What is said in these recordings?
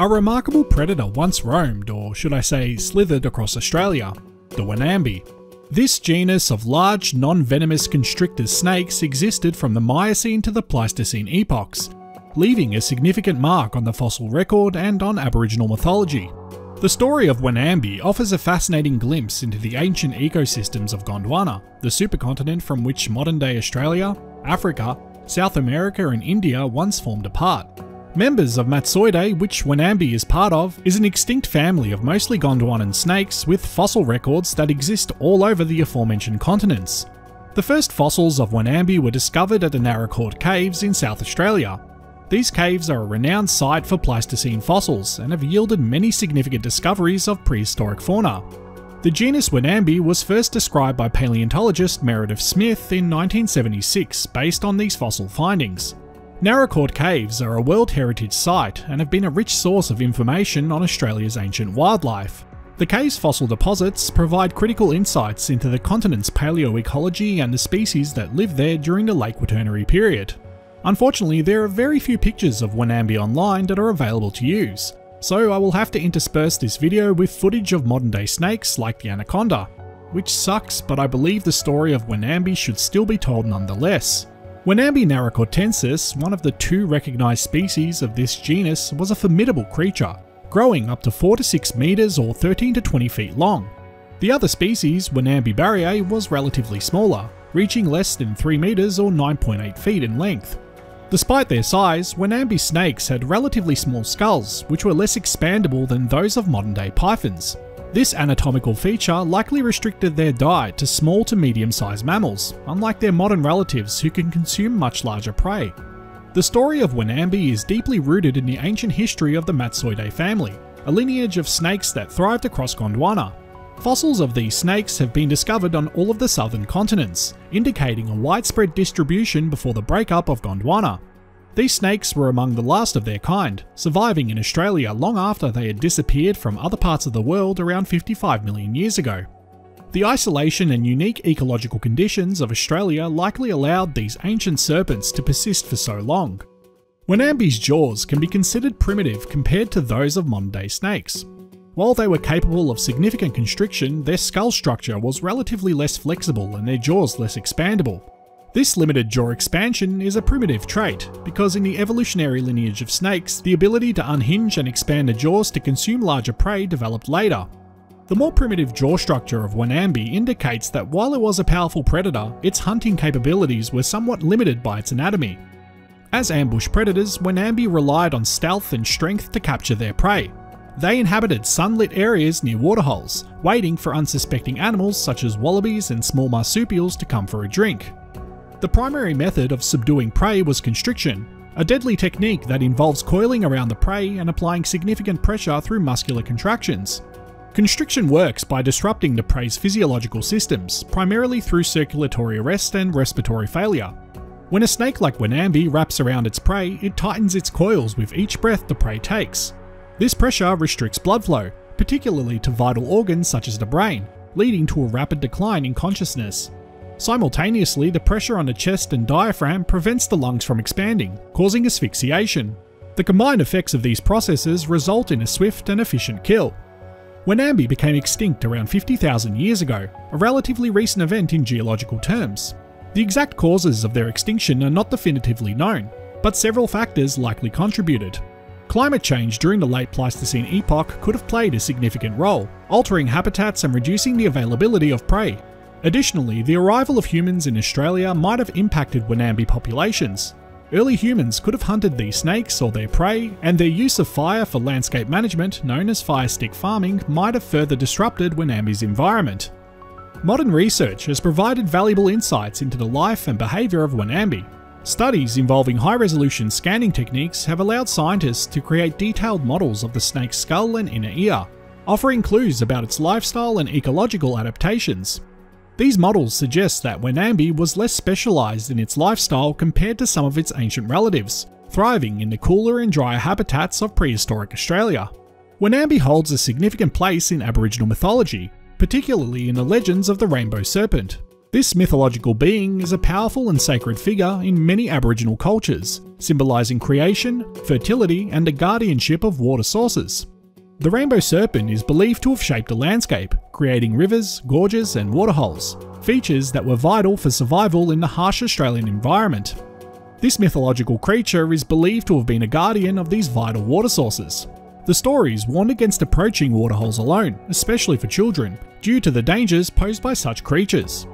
A remarkable predator once roamed, or should I say slithered across Australia, the Wonambi. This genus of large, non-venomous constrictor snakes existed from the Miocene to the Pleistocene epochs, leaving a significant mark on the fossil record and on Aboriginal mythology. The story of Wonambi offers a fascinating glimpse into the ancient ecosystems of Gondwana, the supercontinent from which modern-day Australia, Africa, South America and India once formed a part. Members of Madtsoiidae, which Wonambi is part of, is an extinct family of mostly Gondwanan snakes with fossil records that exist all over the aforementioned continents. The first fossils of Wonambi were discovered at the Naracoorte Caves in South Australia. These caves are a renowned site for Pleistocene fossils and have yielded many significant discoveries of prehistoric fauna. The genus Wonambi was first described by paleontologist Meredith Smith in 1976 based on these fossil findings. Naracoorte Caves are a World Heritage Site and have been a rich source of information on Australia's ancient wildlife. The cave's fossil deposits provide critical insights into the continent's paleoecology and the species that lived there during the late Quaternary period. Unfortunately, there are very few pictures of Wonambi online that are available to use, so I will have to intersperse this video with footage of modern day snakes like the anaconda, which sucks but I believe the story of Wonambi should still be told nonetheless. Wonambi naracoortensis, one of the two recognised species of this genus, was a formidable creature, growing up to 4 to 6 metres or 13 to 20 feet long. The other species, Wonambi barriei, was relatively smaller, reaching less than 3 metres or 9.8 feet in length. Despite their size, Wonambi snakes had relatively small skulls, which were less expandable than those of modern day pythons. This anatomical feature likely restricted their diet to small to medium sized mammals, unlike their modern relatives who can consume much larger prey. The story of Wonambi is deeply rooted in the ancient history of the Madtsoiidae family, a lineage of snakes that thrived across Gondwana. Fossils of these snakes have been discovered on all of the southern continents, indicating a widespread distribution before the breakup of Gondwana. These snakes were among the last of their kind, surviving in Australia long after they had disappeared from other parts of the world around 55 million years ago. The isolation and unique ecological conditions of Australia likely allowed these ancient serpents to persist for so long. Wonambi's jaws can be considered primitive compared to those of modern day snakes. While they were capable of significant constriction, their skull structure was relatively less flexible and their jaws less expandable, this limited jaw expansion is a primitive trait, because in the evolutionary lineage of snakes, the ability to unhinge and expand the jaws to consume larger prey developed later. The more primitive jaw structure of Wonambi indicates that while it was a powerful predator, its hunting capabilities were somewhat limited by its anatomy. As ambush predators, Wonambi relied on stealth and strength to capture their prey. They inhabited sunlit areas near waterholes, waiting for unsuspecting animals such as wallabies and small marsupials to come for a drink. The primary method of subduing prey was constriction, a deadly technique that involves coiling around the prey and applying significant pressure through muscular contractions. Constriction works by disrupting the prey's physiological systems, primarily through circulatory arrest and respiratory failure. When a snake like Wonambi wraps around its prey, it tightens its coils with each breath the prey takes. This pressure restricts blood flow, particularly to vital organs such as the brain, leading to a rapid decline in consciousness. Simultaneously, the pressure on the chest and diaphragm prevents the lungs from expanding, causing asphyxiation. The combined effects of these processes result in a swift and efficient kill. Wonambi became extinct around 50,000 years ago, a relatively recent event in geological terms. The exact causes of their extinction are not definitively known, but several factors likely contributed. Climate change during the late Pleistocene epoch could have played a significant role, altering habitats and reducing the availability of prey, Additionally, the arrival of humans in Australia might have impacted Wonambi populations. Early humans could have hunted these snakes or their prey, and their use of fire for landscape management, known as fire stick farming, might have further disrupted Wonambi's environment. Modern research has provided valuable insights into the life and behaviour of Wonambi. Studies involving high resolution scanning techniques have allowed scientists to create detailed models of the snake's skull and inner ear, offering clues about its lifestyle and ecological adaptations. These models suggest that Wonambi was less specialised in its lifestyle compared to some of its ancient relatives, thriving in the cooler and drier habitats of prehistoric Australia. Wonambi holds a significant place in Aboriginal mythology, particularly in the legends of the rainbow serpent. This mythological being is a powerful and sacred figure in many Aboriginal cultures, symbolising creation, fertility, and the guardianship of water sources. The rainbow serpent is believed to have shaped the landscape, creating rivers, gorges, and waterholes, features that were vital for survival in the harsh Australian environment. This mythological creature is believed to have been a guardian of these vital water sources. The stories warned against approaching waterholes alone, especially for children, due to the dangers posed by such creatures.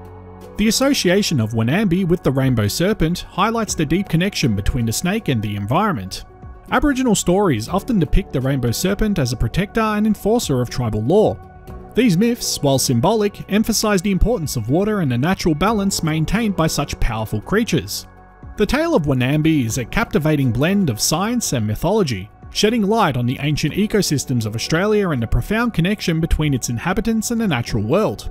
The association of Wonambi with the rainbow serpent highlights the deep connection between the snake and the environment. Aboriginal stories often depict the rainbow serpent as a protector and enforcer of tribal law. These myths, while symbolic, emphasise the importance of water and the natural balance maintained by such powerful creatures. The tale of Wonambi is a captivating blend of science and mythology, shedding light on the ancient ecosystems of Australia and the profound connection between its inhabitants and the natural world.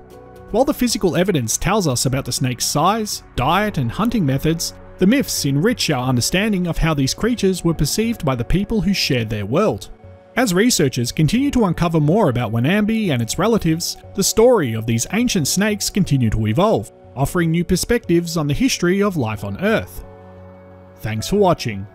While the physical evidence tells us about the snake's size, diet, and hunting methods, the myths enrich our understanding of how these creatures were perceived by the people who shared their world. As researchers continue to uncover more about Wonambi and its relatives, the story of these ancient snakes continue to evolve, offering new perspectives on the history of life on Earth. Thanks for watching.